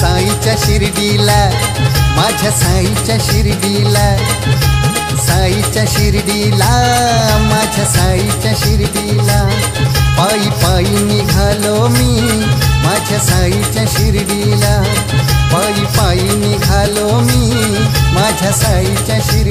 साईच्या शिर्डीला माझ्या साईच्या शिर्डीला साईच्या शिर्डीला माझ्या साईच्या शिर्डीला. पायी पायी निघालो मी माझ्या साईच्या शिर्डीला. पायी पायी निघालो मी माझ्या साईच्या शिर्डी